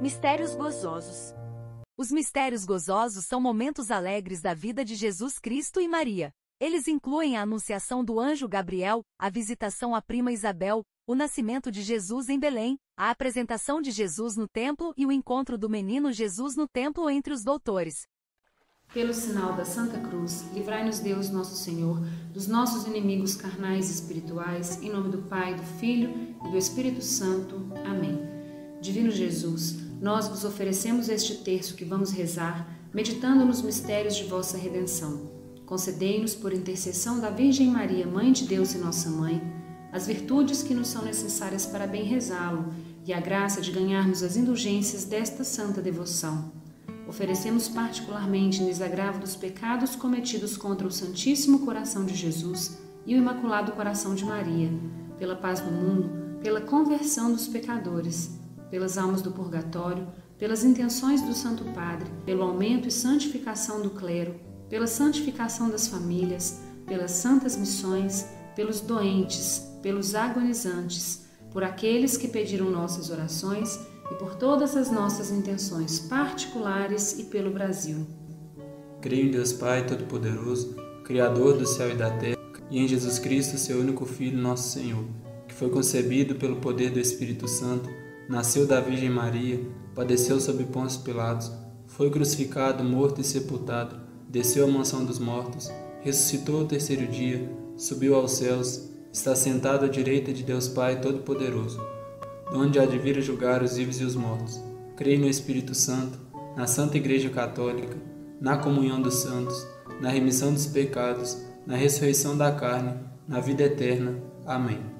Mistérios gozosos. Os mistérios gozosos são momentos alegres da vida de Jesus Cristo e Maria. Eles incluem a anunciação do anjo Gabriel, a visitação à prima Isabel, o nascimento de Jesus em Belém, a apresentação de Jesus no templo e o encontro do menino Jesus no templo entre os doutores. Pelo sinal da Santa Cruz, livrai-nos Deus, nosso Senhor, dos nossos inimigos carnais e espirituais, em nome do Pai, do Filho e do Espírito Santo. Amém. Divino Jesus, nós vos oferecemos este terço que vamos rezar, meditando nos mistérios de vossa redenção. Concedei-nos, por intercessão da Virgem Maria, Mãe de Deus e nossa Mãe, as virtudes que nos são necessárias para bem rezá-lo e a graça de ganharmos as indulgências desta santa devoção. Oferecemos particularmente no desagravo dos pecados cometidos contra o Santíssimo Coração de Jesus e o Imaculado Coração de Maria, pela paz do mundo, pela conversão dos pecadores pelas almas do purgatório, pelas intenções do Santo Padre, pelo aumento e santificação do clero, pela santificação das famílias, pelas santas missões, pelos doentes, pelos agonizantes, por aqueles que pediram nossas orações e por todas as nossas intenções particulares e pelo Brasil. Creio em Deus Pai Todo-Poderoso, Criador do céu e da terra, e em Jesus Cristo, seu único Filho, nosso Senhor, que foi concebido pelo poder do Espírito Santo nasceu da Virgem Maria, padeceu sob Pôncio Pilatos, foi crucificado, morto e sepultado, desceu à mansão dos mortos, ressuscitou ao terceiro dia, subiu aos céus, está sentado à direita de Deus Pai Todo-Poderoso, onde há de vir a julgar os vivos e os mortos. Creio no Espírito Santo, na Santa Igreja Católica, na comunhão dos santos, na remissão dos pecados, na ressurreição da carne, na vida eterna. Amém.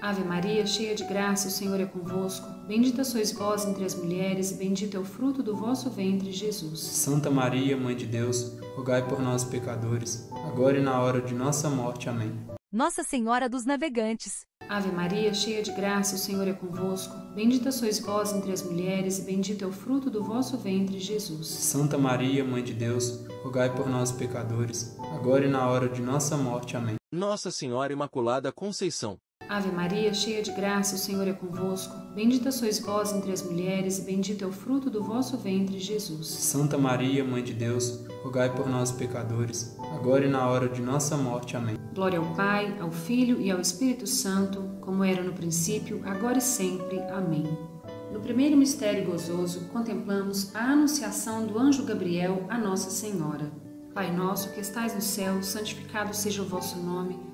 Ave Maria, cheia de graça, o Senhor é convosco. Bendita sois vós entre as mulheres, e bendito é o fruto do vosso ventre, Jesus. Santa Maria, Mãe de Deus, rogai por nós, pecadores, agora e na hora de nossa morte. Amém. Nossa Senhora dos Navegantes. Ave Maria, cheia de graça, o Senhor é convosco. Bendita sois vós entre as mulheres, e bendito é o fruto do vosso ventre, Jesus. Santa Maria, Mãe de Deus, rogai por nós, pecadores, agora e na hora de nossa morte. Amém. Nossa Senhora Imaculada Conceição Ave Maria, cheia de graça, o Senhor é convosco. Bendita sois vós entre as mulheres, e bendito é o fruto do vosso ventre, Jesus. Santa Maria, Mãe de Deus, rogai por nós, pecadores, agora e na hora de nossa morte. Amém. Glória ao Pai, ao Filho e ao Espírito Santo, como era no princípio, agora e sempre. Amém. No primeiro mistério gozoso, contemplamos a anunciação do anjo Gabriel a Nossa Senhora. Pai nosso que estais no céu, santificado seja o vosso nome.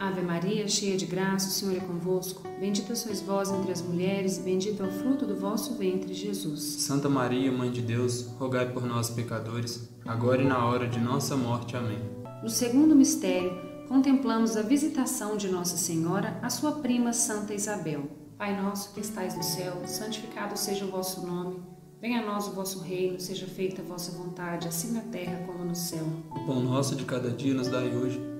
Ave Maria, cheia de graça, o Senhor é convosco. Bendita sois vós entre as mulheres, e bendito é o fruto do vosso ventre, Jesus. Santa Maria, Mãe de Deus, rogai por nós, pecadores, agora e na hora de nossa morte. Amém. No segundo mistério, contemplamos a visitação de Nossa Senhora à sua prima Santa Isabel. Pai nosso que estais no céu, santificado seja o vosso nome. Venha a nós o vosso reino, seja feita a vossa vontade, assim na terra como no céu. O pão nosso de cada dia nos dai hoje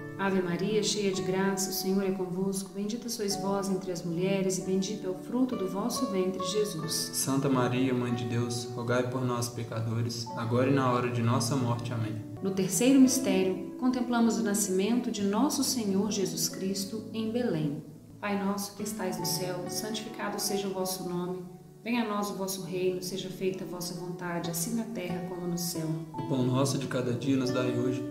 Ave Maria, cheia de graça, o Senhor é convosco. Bendita sois vós entre as mulheres, e bendito é o fruto do vosso ventre, Jesus. Santa Maria, Mãe de Deus, rogai por nós, pecadores, agora e na hora de nossa morte. Amém. No terceiro mistério, contemplamos o nascimento de nosso Senhor Jesus Cristo em Belém. Pai nosso que estais no céu, santificado seja o vosso nome. Venha a nós o vosso reino, seja feita a vossa vontade, assim na terra como no céu. O pão nosso de cada dia nos dai hoje.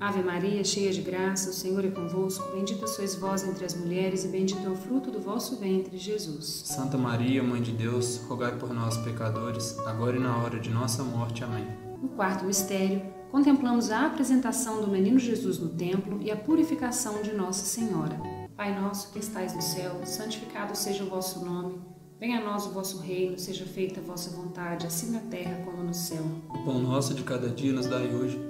Ave Maria, cheia de graça, o Senhor é convosco. Bendita sois vós entre as mulheres, e bendito é o fruto do vosso ventre, Jesus. Santa Maria, Mãe de Deus, rogai por nós, pecadores, agora e na hora de nossa morte. Amém. No quarto mistério, contemplamos a apresentação do menino Jesus no templo e a purificação de Nossa Senhora. Pai nosso que estais no céu, santificado seja o vosso nome. Venha a nós o vosso reino, seja feita a vossa vontade, assim na terra como no céu. O pão nosso de cada dia nos dai hoje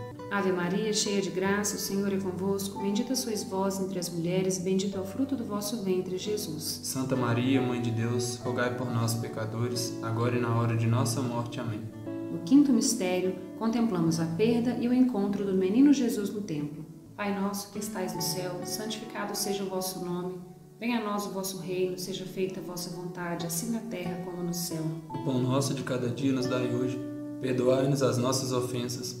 Ave Maria, cheia de graça, o Senhor é convosco, bendita sois vós entre as mulheres, bendito é o fruto do vosso ventre, Jesus. Santa Maria, Mãe de Deus, rogai por nós, pecadores, agora e na hora de nossa morte. Amém. No quinto mistério, contemplamos a perda e o encontro do menino Jesus no templo. Pai nosso que estais no céu, santificado seja o vosso nome. Venha a nós o vosso reino, seja feita a vossa vontade, assim na terra como no céu. O pão nosso de cada dia nos dai hoje. Perdoai-nos as nossas ofensas,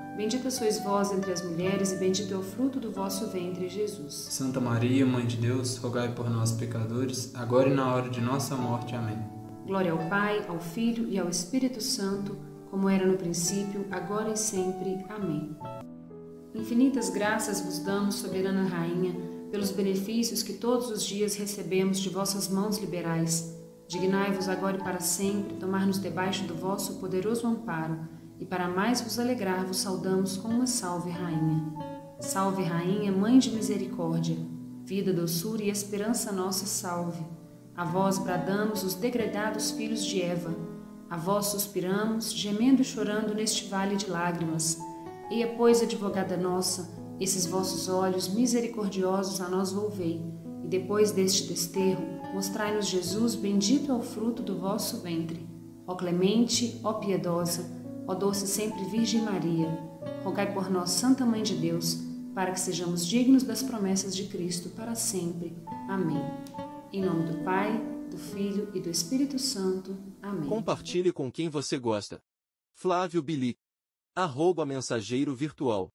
Bendita sois vós entre as mulheres, e bendito é o fruto do vosso ventre, Jesus. Santa Maria, Mãe de Deus, rogai por nós, pecadores, agora e na hora de nossa morte. Amém. Glória ao Pai, ao Filho e ao Espírito Santo, como era no princípio, agora e sempre. Amém. Infinitas graças vos damos, soberana Rainha, pelos benefícios que todos os dias recebemos de vossas mãos liberais. Dignai-vos agora e para sempre tomar-nos debaixo do vosso poderoso amparo e para mais vos alegrar, vos saudamos com uma salve, Rainha. Salve, Rainha, Mãe de Misericórdia, vida, doçura e esperança nossa, salve. A vós bradamos os degredados filhos de Eva, a vós suspiramos, gemendo e chorando neste vale de lágrimas. Eia, pois, advogada nossa, esses vossos olhos misericordiosos a nós volvei, e depois deste desterro, mostrai-nos Jesus, bendito é o fruto do vosso ventre. Ó clemente, ó piedosa, Ó doce sempre Virgem Maria, rogai por nós, Santa Mãe de Deus, para que sejamos dignos das promessas de Cristo para sempre. Amém. Em nome do Pai, do Filho e do Espírito Santo. Amém. Compartilhe com quem você gosta. Flávio Bilic. Arroba Mensageiro Virtual.